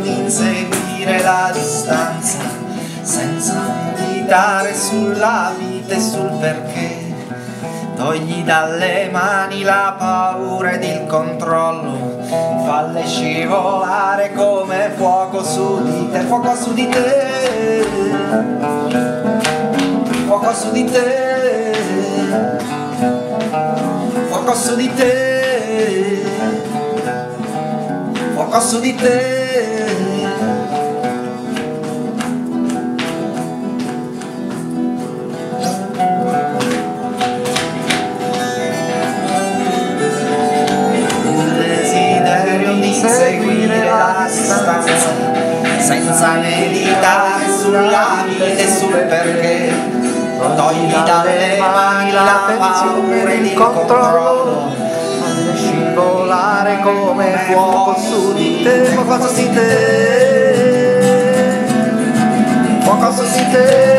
di inseguire la distanza senza meditare sulla vita e sul perché. Togli dalle mani la paura ed il controllo, falle scivolare come fuoco su di te, fuoco su di te, fuoco su di te, fuoco su di te, fuoco su di te. Seguire la distanza. senza meditare sulla vita e sul perché. Togli dalle mani la paura ed il controllo. Fare scivolare come fuoco su di te, fuoco su di te, fuoco su di te,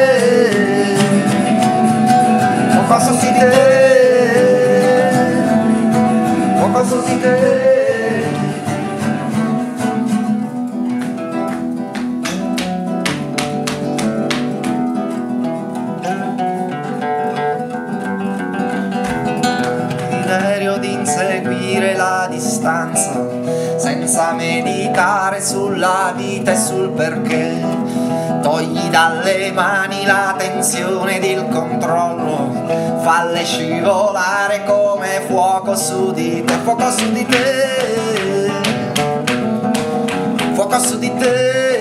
distanza senza meditare sulla vita e sul perché. Togli dalle mani la tensione ed il controllo falle scivolare come fuoco su di te fuoco su di te. Fuoco su di te